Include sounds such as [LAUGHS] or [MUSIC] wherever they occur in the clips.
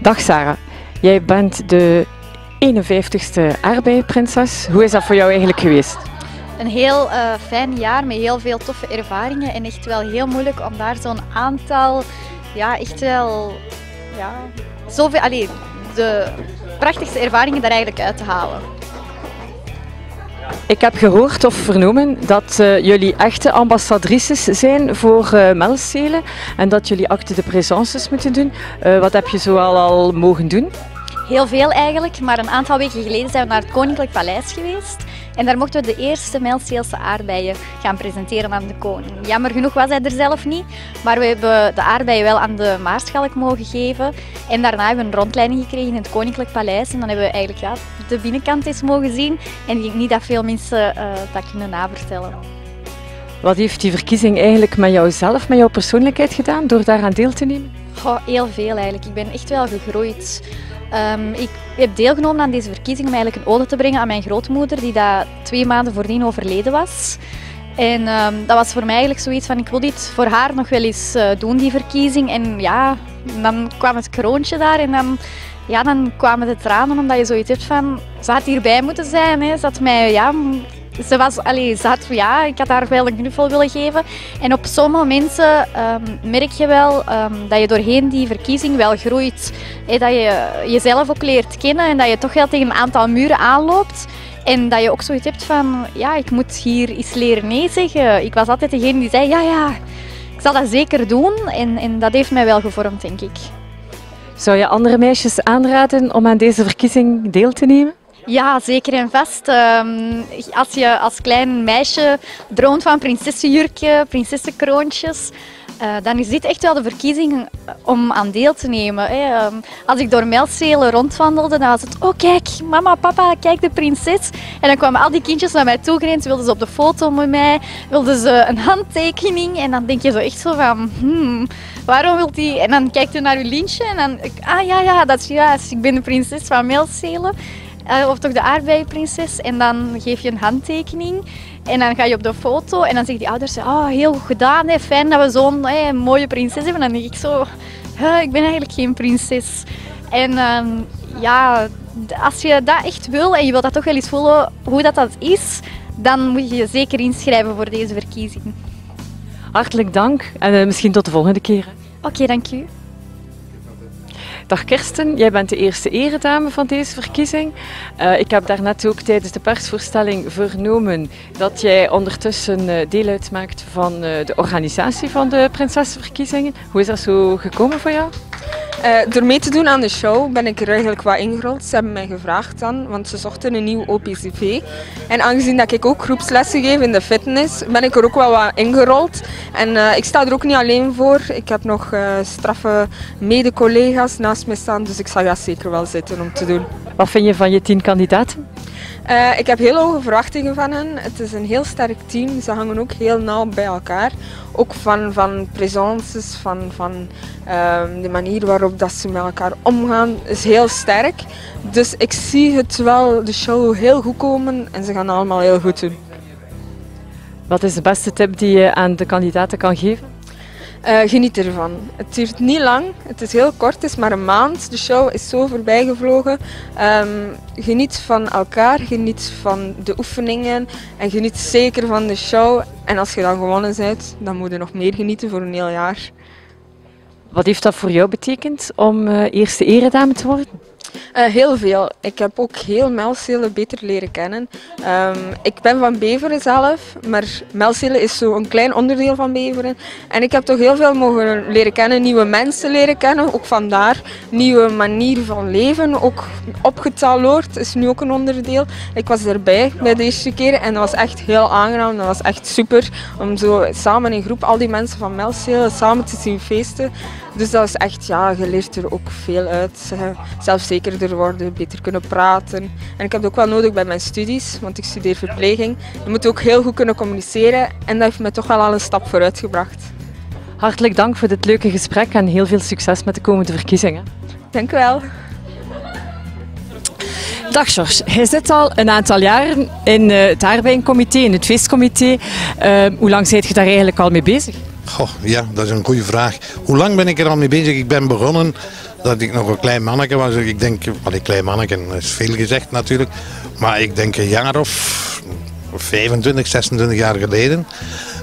Dag Sarah, jij bent de 51ste aardbeienprinses. Hoe is dat voor jou eigenlijk geweest? Een heel uh, fijn jaar met heel veel toffe ervaringen en echt wel heel moeilijk om daar zo'n aantal, ja, echt wel, ja, zoveel, allee, de prachtigste ervaringen daar eigenlijk uit te halen. Ik heb gehoord of vernomen dat uh, jullie echte ambassadrices zijn voor uh, en dat jullie acte de présences moeten doen. Uh, wat heb je zoal al mogen doen? Heel veel eigenlijk, maar een aantal weken geleden zijn we naar het Koninklijk Paleis geweest. En daar mochten we de eerste Mijlseelse aardbeien gaan presenteren aan de koning. Jammer genoeg was hij er zelf niet, maar we hebben de aardbeien wel aan de Maarschalk mogen geven. En daarna hebben we een rondleiding gekregen in het Koninklijk Paleis. En dan hebben we eigenlijk ja, de binnenkant eens mogen zien. En ik denk niet dat veel mensen uh, dat kunnen navertellen. Wat heeft die verkiezing eigenlijk met jouzelf, met jouw persoonlijkheid gedaan, door daaraan deel te nemen? Goh, heel veel eigenlijk. Ik ben echt wel gegroeid. Um, ik heb deelgenomen aan deze verkiezing om eigenlijk een ode te brengen aan mijn grootmoeder, die daar twee maanden voordien overleden was. En um, dat was voor mij eigenlijk zoiets van, ik wil dit voor haar nog wel eens uh, doen, die verkiezing. En ja, dan kwam het kroontje daar en dan, ja, dan kwamen de tranen, omdat je zoiets hebt van, ze had hierbij moeten zijn. Hè. Ze mij ja, ze, was, allee, ze had, ja, ik had haar wel een knuffel willen geven. En op sommige mensen um, merk je wel um, dat je doorheen die verkiezing wel groeit. He, dat je jezelf ook leert kennen en dat je toch wel tegen een aantal muren aanloopt. En dat je ook zoiets hebt van, ja, ik moet hier iets leren nee zeggen. Ik was altijd degene die zei, ja, ja, ik zal dat zeker doen. En, en dat heeft mij wel gevormd, denk ik. Zou je andere meisjes aanraden om aan deze verkiezing deel te nemen? Ja, zeker en vast. Um, als je als klein meisje droomt van prinsessenjurkje, prinsessenkroontjes, uh, dan is dit echt wel de verkiezing om aan deel te nemen. Hè. Um, als ik door Melcelen rondwandelde, dan was het, oh kijk, mama, papa, kijk de prinses. En dan kwamen al die kindjes naar mij toe gerend, wilden ze op de foto met mij, wilden ze een handtekening. En dan denk je zo echt zo van, hmm, waarom wilt hij... En dan kijkt je naar je lintje en dan, ah ja, ja, dat is juist, ik ben de prinses van Melcelen. Eh, of toch de aardbeienprinses. En dan geef je een handtekening. En dan ga je op de foto en dan zeggen die ouders, oh, heel goed gedaan, hè. fijn dat we zo'n mooie prinses hebben. En dan denk ik zo, ik ben eigenlijk geen prinses. En uh, ja, als je dat echt wil en je wilt dat toch wel eens voelen hoe dat, dat is, dan moet je je zeker inschrijven voor deze verkiezing. Hartelijk dank en uh, misschien tot de volgende keer. Oké, okay, dank u. Dag Kirsten, jij bent de eerste eredame van deze verkiezing. Uh, ik heb daarnet ook tijdens de persvoorstelling vernomen dat jij ondertussen uh, deel uitmaakt van uh, de organisatie van de Prinsessenverkiezingen. Hoe is dat zo gekomen voor jou? Uh, door mee te doen aan de show ben ik er eigenlijk wat ingerold. Ze hebben mij gevraagd dan, want ze zochten een nieuw OPCV. En aangezien dat ik ook groepslessen geef in de fitness, ben ik er ook wel wat ingerold. En uh, ik sta er ook niet alleen voor. Ik heb nog uh, straffe mede-collega's naast me staan, dus ik zal dat zeker wel zitten om te doen. Wat vind je van je tien kandidaten? Uh, ik heb heel hoge verwachtingen van hen. Het is een heel sterk team. Ze hangen ook heel nauw bij elkaar. Ook van, van presences, van, van uh, de manier waarop dat ze met elkaar omgaan, is heel sterk. Dus ik zie het wel, de show, heel goed komen en ze gaan allemaal heel goed doen. Wat is de beste tip die je aan de kandidaten kan geven? Uh, geniet ervan. Het duurt niet lang, het is heel kort, het is maar een maand. De show is zo voorbij gevlogen. Um, geniet van elkaar, geniet van de oefeningen en geniet zeker van de show. En als je dan gewonnen bent, dan moet je nog meer genieten voor een heel jaar. Wat heeft dat voor jou betekend om uh, eerste eredame te worden? Uh, heel veel. Ik heb ook heel Melcelen beter leren kennen. Um, ik ben van Beveren zelf, maar Melcelen is zo een klein onderdeel van Beveren. En ik heb toch heel veel mogen leren kennen, nieuwe mensen leren kennen. Ook vandaar nieuwe manier van leven. Ook opgetaloord is nu ook een onderdeel. Ik was erbij bij de eerste keer en dat was echt heel aangenaam. Dat was echt super om zo samen in groep al die mensen van Melcelen samen te zien feesten. Dus dat is echt, ja, je leert er ook veel uit. Worden, beter kunnen praten. En ik heb het ook wel nodig bij mijn studies, want ik studeer verpleging. Je moet ook heel goed kunnen communiceren en dat heeft me toch wel al een stap vooruit gebracht. Hartelijk dank voor dit leuke gesprek en heel veel succes met de komende verkiezingen. Dank u wel. Dag George, jij zit al een aantal jaren in het Aardbeincomité, in het feestcomité. Uh, hoe lang zijt je daar eigenlijk al mee bezig? Goh, ja, dat is een goede vraag. Hoe lang ben ik er al mee bezig? Ik ben begonnen, dat ik nog een klein manneke was. Ik denk, wat een klein manneke, is veel gezegd natuurlijk. Maar ik denk een jaar of 25, 26 jaar geleden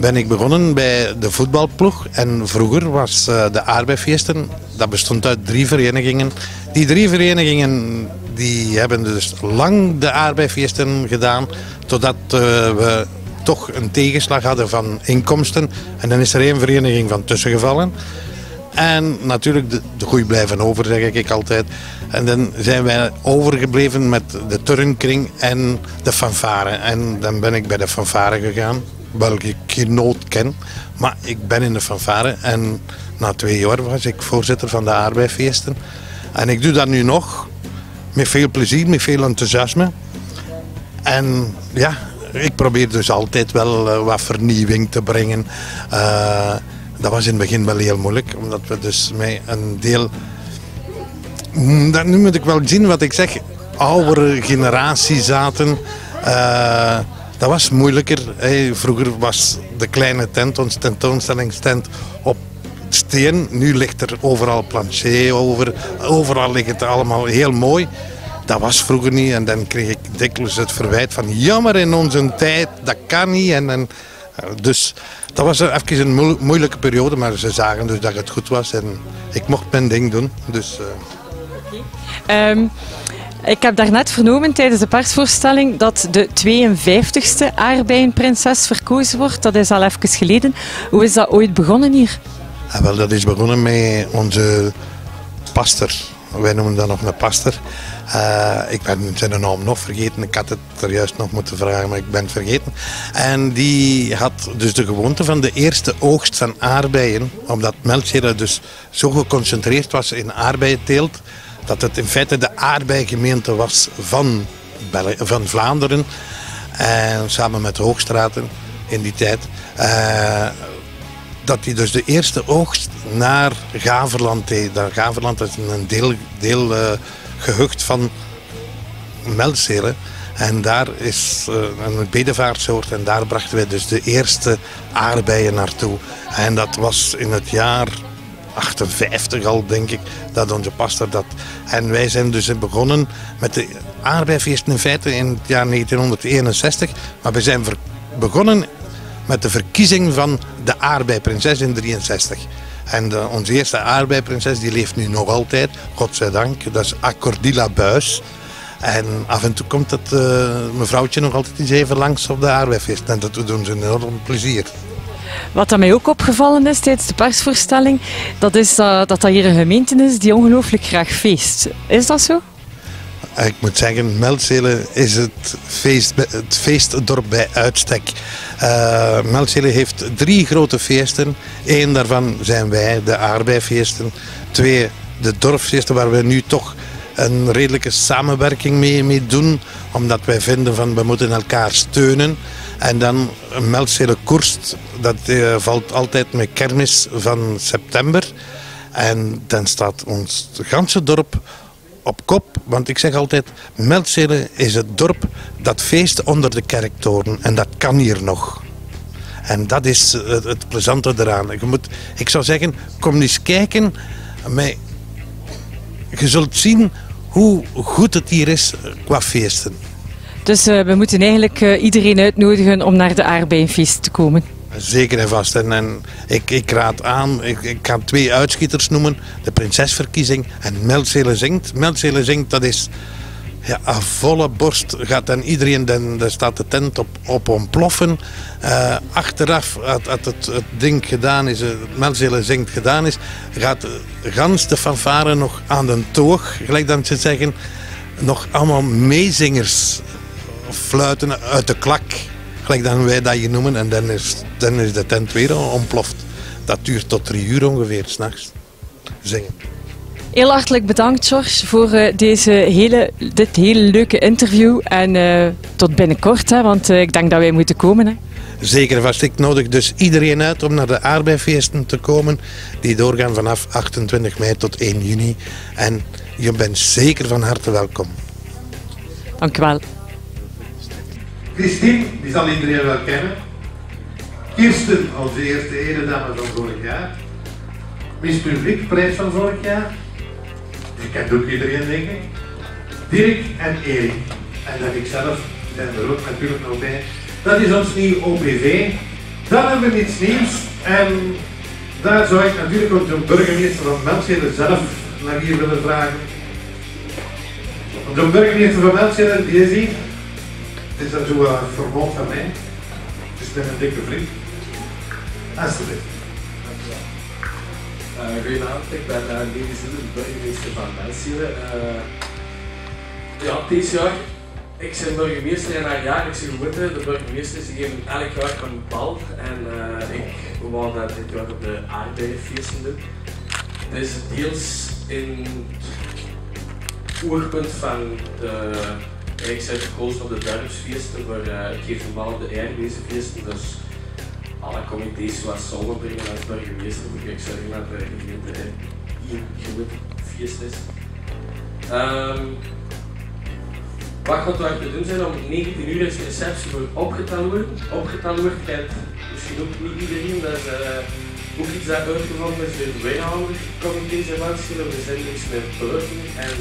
ben ik begonnen bij de voetbalploeg. En vroeger was eh, de aardbeifeesten, dat bestond uit drie verenigingen. Die drie verenigingen die hebben dus lang de aardbeifeesten gedaan, totdat uh, we toch een tegenslag hadden van inkomsten. En dan is er één vereniging van tussengevallen. En natuurlijk de, de goeie blijven over, zeg ik altijd. En dan zijn wij overgebleven met de turnkring en de fanfare. En dan ben ik bij de fanfare gegaan, welke ik geen ken. Maar ik ben in de fanfare en na twee jaar was ik voorzitter van de aardbeifeesten. En ik doe dat nu nog, met veel plezier, met veel enthousiasme. En ja, ik probeer dus altijd wel uh, wat vernieuwing te brengen. Uh, dat was in het begin wel heel moeilijk, omdat we dus met een deel... Mm, nu moet ik wel zien wat ik zeg, oudere generatie zaten. Uh, dat was moeilijker. Vroeger was de kleine tent, onze tentoonstellingstent, op steen. Nu ligt er overal planché over. Overal ligt het allemaal heel mooi. Dat was vroeger niet. En dan kreeg ik dikwijls het verwijt van jammer in onze tijd, dat kan niet. En, en dus dat was even een moeilijke periode, maar ze zagen dus dat het goed was en ik mocht mijn ding doen. Dus, uh... um, ik heb daarnet vernomen tijdens de persvoorstelling dat de 52e aardbeienprinses verkozen wordt. Dat is al even geleden. Hoe is dat ooit begonnen hier? Ja, wel, dat is begonnen met onze pastor. Wij noemen dat nog een pastor. Uh, ik ben zijn naam nog vergeten. Ik had het er juist nog moeten vragen, maar ik ben het vergeten. En die had dus de gewoonte van de eerste oogst van aardbeien. Omdat Melchera dus zo geconcentreerd was in aardbeienteelt. Dat het in feite de aardbeigemeente was van, van Vlaanderen. En samen met Hoogstraten in die tijd. Uh, dat hij dus de eerste oogst naar Gaverland deed. Dat Gaverland is een deel, deel uh, gehucht van meldzelen. En daar is uh, een bedevaartsoort en daar brachten wij dus de eerste aardbeien naartoe. En dat was in het jaar 58 al, denk ik, dat onze pastor dat... En wij zijn dus begonnen met de aardbeifeesten in feite in het jaar 1961. Maar we zijn begonnen met de verkiezing van de aardbeiprinses in 63. En de, onze eerste aardbeiprinses die leeft nu nog altijd, godzijdank. Dat is Accordilla Buis. En af en toe komt het uh, mevrouwtje nog altijd eens even langs op de aardbeifeest. En dat doen ze enorm plezier. Wat mij ook opgevallen is tijdens de persvoorstelling, dat is uh, dat dat hier een gemeente is die ongelooflijk graag feest. Is dat zo? Ik moet zeggen, Meldzelen is het, feest, het feestdorp bij uitstek. Uh, Meldzelen heeft drie grote feesten. Eén daarvan zijn wij, de aardbeifeesten. Twee, de dorpsfeesten waar we nu toch een redelijke samenwerking mee, mee doen. Omdat wij vinden van we moeten elkaar steunen. En dan Meldzelen Koerst, dat uh, valt altijd met kermis van september. En dan staat ons ganse dorp op kop. Want ik zeg altijd, Meldzelen is het dorp dat feest onder de kerktoren. En dat kan hier nog. En dat is het, het plezante eraan. Je moet, ik zou zeggen, kom eens kijken. Je zult zien hoe goed het hier is qua feesten. Dus uh, we moeten eigenlijk iedereen uitnodigen om naar de aardbeienfeest te komen. Zeker en vast. En, ik, ik, raad aan, ik, ik, ga twee uitschieters noemen. De Prinsesverkiezing en Meldzelen Zingt. Meldzelen Zingt, dat is ja, een volle borst. Gaat dan iedereen, dan, staat de tent op, op ontploffen. Uh, achteraf, als het, het, het, ding gedaan is, het Meldzelen Zingt gedaan is, gaat gans de fanfare nog aan de toog, gelijk dan ze zeggen, nog allemaal meezingers fluiten uit de klak gelijk dan wij dat hier noemen. En dan is, dan is de tent weer ontploft. Dat duurt tot drie uur ongeveer, s'nachts. Zingen. Heel hartelijk bedankt, George, voor uh, deze hele, dit hele leuke interview. En uh, tot binnenkort, hè, want uh, ik denk dat wij moeten komen. Hè. Zeker vast. Ik nodig dus iedereen uit om naar de aardbeifeesten te komen. Die doorgaan vanaf 28 mei tot 1 juni. En je bent zeker van harte welkom. Dank wel. Christine, die zal iedereen wel kennen. Kirsten, onze eerste eredame van vorig jaar. Miss Publiek, prijs van vorig jaar. Je kent ook iedereen, denk ik. Dirk en Erik. En dat ik zelf zijn er ook natuurlijk nog bij. Dat is ons nieuw OPV. Dan hebben we iets nieuws. En daar zou ik natuurlijk ook de burgemeester van Melchelen zelf naar hier willen vragen. De burgemeester van Melchelen, die is hier. Het is dan zo uh, vermomd van mij. Het is met een dikke vriend. Alsjeblieft. Uh, goedenavond, ik ben uh, Zille, de burgemeester van Melchelen. Uh, ja, deze jaar, ik ben burgemeester en naar jaarlijkse gewoonte. De burgemeesters geven elk jaar een bal en ik wou dat dit jaar op de aardbeienfeesten doen. Is deels in het oerpunt van de ik zijn gekozen op de dorpsfeesten, maar uh, ik geef normaal op de aardbezenfeesten, dus alle comité's wat zongen brengen als burgemeester, moet ik zeggen dat de gemeente een groot feest is. Um, wat gaat er te doen zijn? Om 19 uur is de receptie voor opgeteld worden. Opgeteld kent misschien ook niet iedereen, dat is uh, ook iets dat uitgevonden is door de wijnhandelcomité's en Wanschelen. We zijn niks met beurten en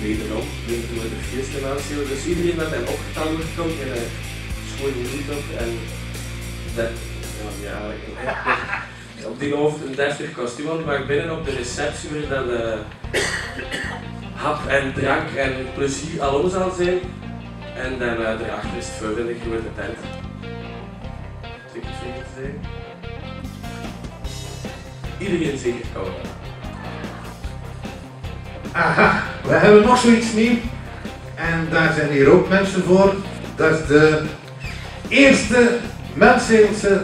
kunstlaarbaar. Wederom, doen we de feesten Wanschelen. Dus iedereen dat hij opgeteld wordt komt in een schone hoed op en dat, ja, ja, [LAUGHS] op die hoofd een deftig kostuum, want maar binnen op de receptie weer dat uh, hap en drank en plezier alom zal zijn. En dan uh, daarachter is het vuur in de grote tent. Zeker zeker te zeggen. Iedereen zeker komen. Aha, we hebben nog zoiets nieuw. En daar zijn hier ook mensen voor. Dat is de eerste Melzeelse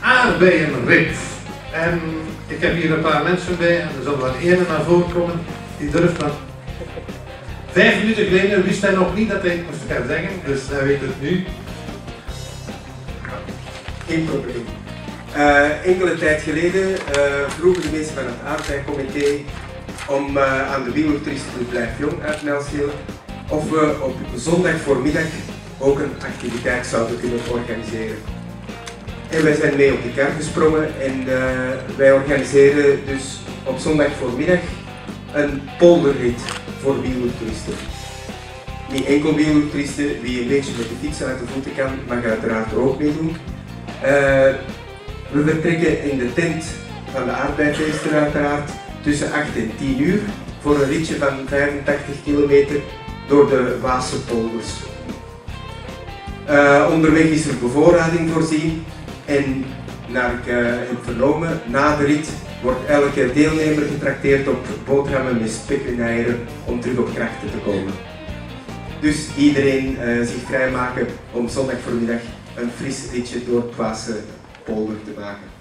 aardbeienrip. En ik heb hier een paar mensen bij en er zal wel een naar voren komen die durft dan Vijf minuten geleden wist hij nog niet dat hij het moest gaan zeggen, dus hij weet het nu. Geen probleem. Uh, enkele tijd geleden uh, vroegen de mensen van het aardbeincomité om uh, aan de wielertoeristen Blijf Jong uit Melschelen of we op zondag voormiddag ook een activiteit zouden kunnen organiseren. En wij zijn mee op de kar gesprongen en wij organiseren dus op zondag voormiddag een polderrit voor wielertoeristen. Niet enkel wielertoeristen, wie een beetje met de fiets uit de voeten kan, mag uiteraard er ook meedoen. Uh, we vertrekken in de tent van de aardbeifeesten uiteraard tussen 8 en 10 uur voor een ritje van 85 kilometer door de Waase polders. Uh, onderweg is er bevoorrading voorzien en naar ik uh, heb vernomen, na de rit wordt elke deelnemer getrakteerd op boterhammen met spek en eieren om terug op krachten te komen. Dus iedereen uh, zich vrijmaken om zondag voormiddag een fris ritje door het Waase polder te maken.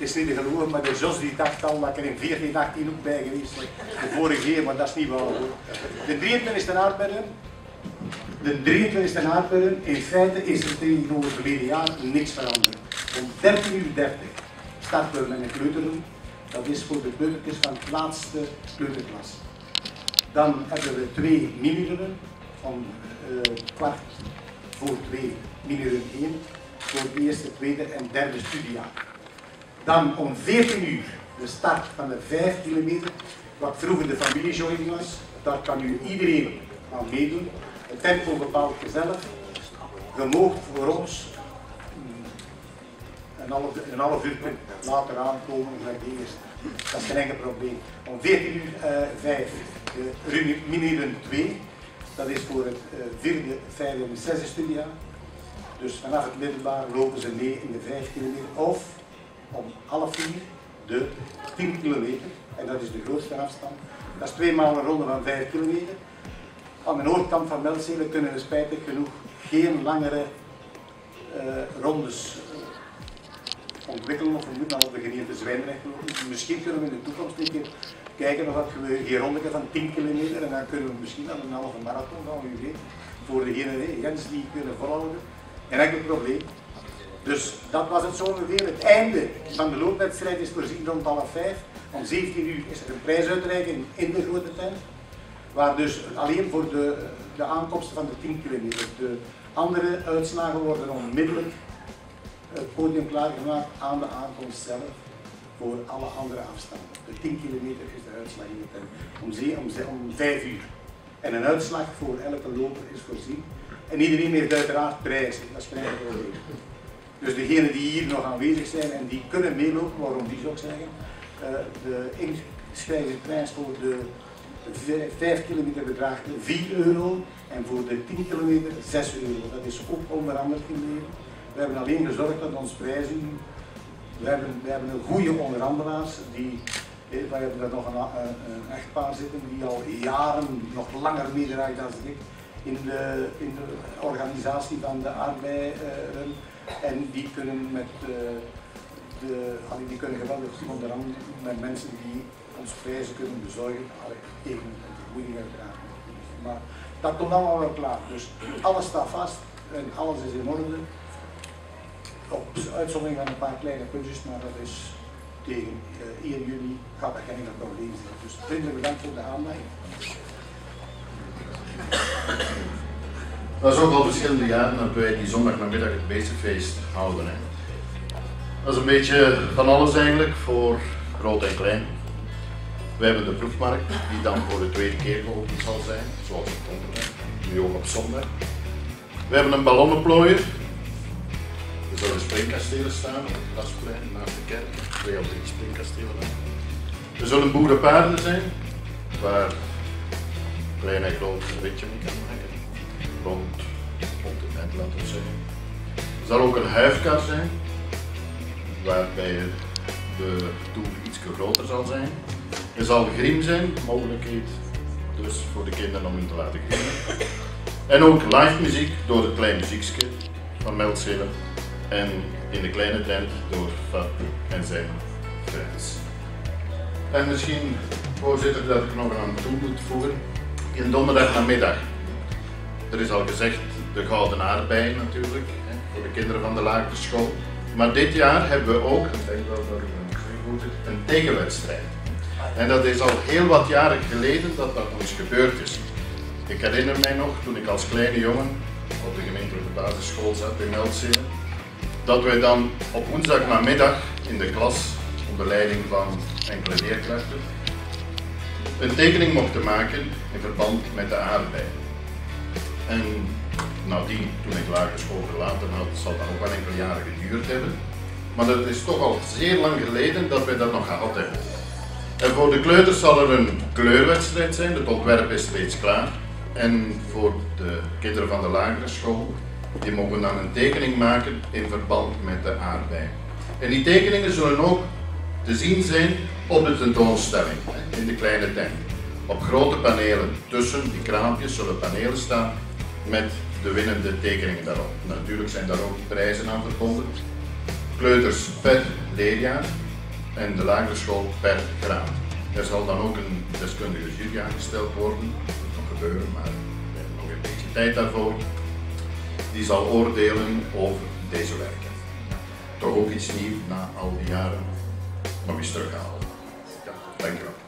Het is niet te geloven, maar de Jos die dacht al dat ik er in 1418 ook bij geweest De vorige keer, maar dat is niet waar. De 23e aardbeien, de 23e aardbeien, in feite is er tegenover verleden jaar niks veranderd. Om 13 uur 30 starten we met een kleuterroom dat is voor de kleutertjes van het laatste kleuterklas. Dan hebben we twee minirunnen van uh, kwart voor twee, minirun 1, voor het eerste, tweede en derde studiejaar. Dan om 14 uur de start van de 5 kilometer, wat vroeger de familiejoining was. Daar kan nu iedereen aan meedoen. Het tempo bepaalt jezelf. Je moogt voor ons een half, een half uur later aankomen dan de eerste. Dat is geen enkel probleem. Om 14 uur uh, 5, de mini 2, dat is voor het uh, vierde, vijfde en zesde studiejaar. Dus vanaf het middelbaar lopen ze mee in de 5 kilometer. Of om half vier de 10 kilometer. En dat is de grootste afstand. Dat is twee maal een ronde van 5 kilometer. Aan de noordkant van Melzelen kunnen we spijtig genoeg geen langere uh, rondes ontwikkelen of we moeten al beginnen te Zwijndrecht lopen. Misschien kunnen we in de toekomst een kijken of we hier rondje van 10 kilometer en dan kunnen we misschien aan een halve marathon gaan, wie weet, voor degenen Jens die kunnen volhouden. Geen enkel probleem. Dus dat was het zo ongeveer. Het einde van de loopwedstrijd is voorzien rond half vijf. Om 17 uur is er een prijsuitreiking in de grote tent. Waar dus alleen voor de, de aankomsten van de 10 kilometer. De andere uitslagen worden onmiddellijk het podium klaargemaakt aan de aankomst zelf voor alle andere afstanden. De 10 kilometer is de uitslag in de tent om, zee, om, om 5 uur. En een uitslag voor elke loper is voorzien. En iedereen heeft uiteraard prijzen, dat is vrij Dus degenen die hier nog aanwezig zijn en die kunnen meelopen, waarom die zou ik zeggen, uh, de inschrijvingsprijs voor de 5 kilometer bedraagt 4 euro en voor de 10 kilometer 6 euro. Dat is ook onder andere gebleven. We hebben alleen gezorgd dat onze prijzen, we hebben, we hebben een goede onderhandelaars, die, eh, we hebben daar nog een, een, echtpaar zitten die al jaren, nog langer meedraagt dan ik, in de, in de organisatie van de arbeideren. En die kunnen met uh, de, die kunnen geweldig onderhandelen met mensen die onze prijzen kunnen bezorgen, tegen de vergoeding uiteraard. Maar dat komt allemaal wel klaar. Dus alles staat vast en alles is in orde. Op uitzondering van een paar kleine puntjes, maar dat is tegen uh, 1 juni gaat er geen probleem zijn. Dus vriendelijk bedankt voor de aandacht. Dat is ook al verschillende jaren dat wij die zondagnamiddag het Beestenfeest houden. Dat is een beetje van alles eigenlijk, voor groot en klein. We hebben de proefmarkt, die dan voor de tweede keer geopend zal zijn, zoals op donderdag, nu ook op zondag. We hebben een ballonnenplooier. Er zullen springkastelen staan op het Glasplein naast de kerk, twee of drie springkastelen. Er zullen boerenpaarden zijn, waar klein en groot een ritje mee kan maken, rond op de net laten we zeggen. Er zal ook een huifkar zijn, waarbij de toer iets groter zal zijn. Er zal grim zijn, mogelijkheid dus voor de kinderen om in te laten grimmen. En ook live muziek door het kleine muziekje van Meltzelen en in de kleine tent door Fab en zijn friends. En misschien, voorzitter, dat ik nog aan toe moet voegen, in donderdag namiddag. Er is al gezegd de Gouden Aardbeien natuurlijk, hè, voor de kinderen van de lagere school. Maar dit jaar hebben we ook, ik denk wel dat een tegenwedstrijd. En dat is al heel wat jaren geleden dat dat ons gebeurd is. Ik herinner mij nog, toen ik als kleine jongen op de gemeentelijke basisschool zat in Meltzelen, dat wij dan op woensdag namiddag in de klas, onder leiding van enkele leerkrachten, een tekening mochten maken in verband met de aardbei. En nadien, toen ik lagere school verlaten had, zal dat ook wel enkele jaren geduurd hebben. Maar dat is toch al zeer lang geleden dat wij dat nog gehad hebben. En voor de kleuters zal er een kleurwedstrijd zijn, het ontwerp is reeds klaar. En voor de kinderen van de lagere school, die mogen dan een tekening maken in verband met de aardbei. En die tekeningen zullen ook te zien zijn op de tentoonstelling, in de kleine tent. Op grote panelen tussen die kraampjes zullen panelen staan met de winnende tekeningen daarop. Natuurlijk zijn daar ook prijzen aan verbonden. Kleuters per leerjaar en de lagere school per graad. Er zal dan ook een deskundige jury aangesteld worden, dat moet nog gebeuren, maar we hebben nog een beetje tijd daarvoor. Die zal oordelen over deze werken. Toch ook iets nieuws na al die jaren nog eens teruggehaald. Ja, dankjewel.